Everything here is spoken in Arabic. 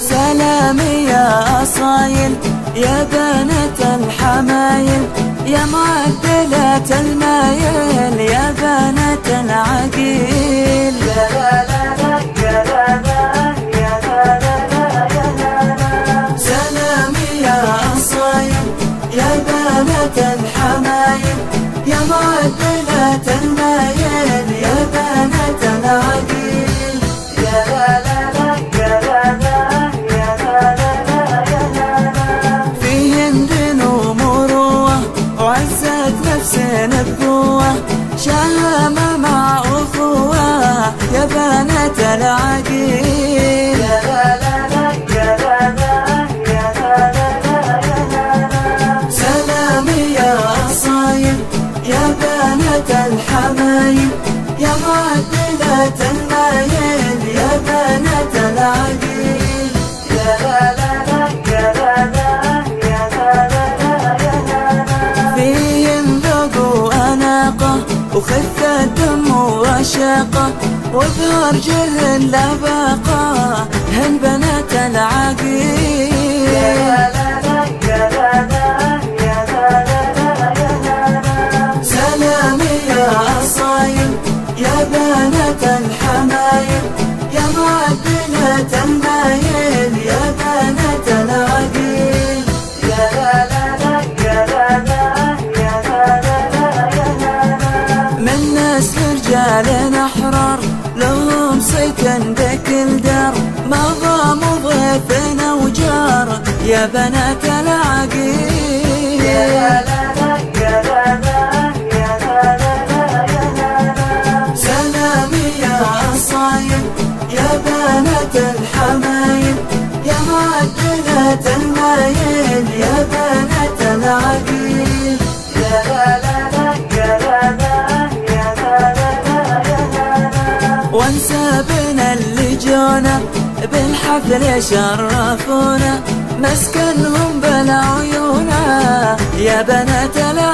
سلامي يا أصايل يا بنت الحمايل يا معدلة المايل الحمايل يا معدلة المايل يا بنت العقيل. يا لا لا لا يا لا لا يا لا لا يا لا لا فيهن دين ومروة وعزة نفسنا بقوة شهامة مع أخوة يا بنات العقيل. بنات الحمايل يا معدلة المايل يا بنات العقيل يا لا لا لا يا لا لا يا لا لا يا لا لا فيهم ذوق وأناقة وخفة دم ورشاقة وظهر جر لباقة هن بنات الحمايل يا المايل يا العقيل يا لا لا لا يا لا لا يا لا لا من أحرار لهم سكن بكل دار ما ضاموا ضيفنا وجار يا بنات العقيل يا لا لا معدلة المايل يا بنات العقيل يا لا لا يا لا لا يا لا لا يا لا لا وانسابنا اللي جونا بالحفل شرفونا مسكنهم بالعيون يا بنات العقيل